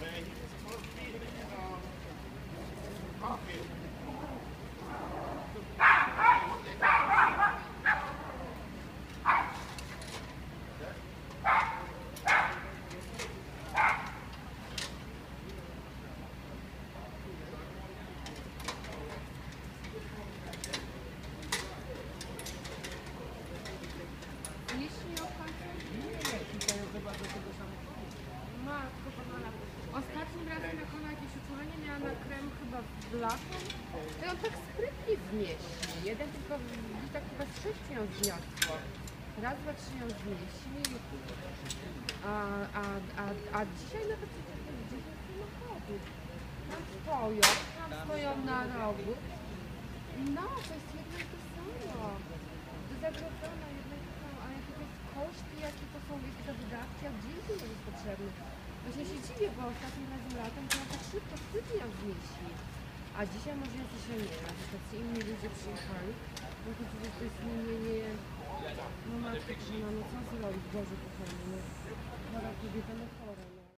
man. He was supposed to be in um, office. Tylko gdzieś tak chyba z sześciu ją zniosło. Raz, dwa, trzy ją znieśli. A, a, a, a dzisiaj nawet 10 samochodów. Tam stoją, tam stoją na rogu. No, to jest jedno i to samo. To zagrodzone jedno i to samo, ale jakie to jest koszty, jakie to są, jakie to wydatki, a gdzie to jest potrzebne. Właśnie się dziwię, bo ostatnim razem latem to tak szybko wtedy ją znieśli. A dzisiaj może ja nie wiem, tacy inni ludzie przyjechali. No to jest nie, nie. No no, co zrobić, Boże kochany, no. Chora kobieta, no